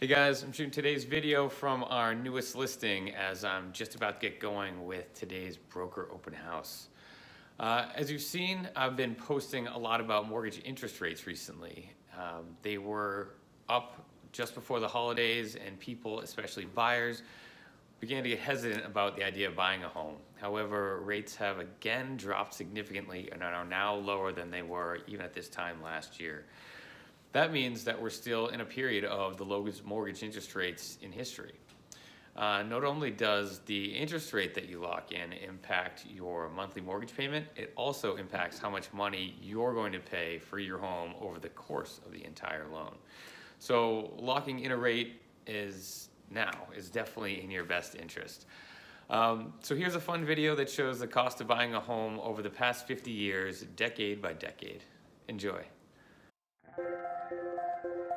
Hey guys, I'm shooting today's video from our newest listing as I'm just about to get going with today's broker open house. Uh, as you've seen, I've been posting a lot about mortgage interest rates recently. Um, they were up just before the holidays and people, especially buyers, began to get hesitant about the idea of buying a home. However, rates have again dropped significantly and are now lower than they were even at this time last year. That means that we're still in a period of the lowest mortgage interest rates in history. Uh, not only does the interest rate that you lock in impact your monthly mortgage payment, it also impacts how much money you're going to pay for your home over the course of the entire loan. So locking in a rate is now is definitely in your best interest. Um, so here's a fun video that shows the cost of buying a home over the past 50 years, decade by decade. Enjoy. Thank you.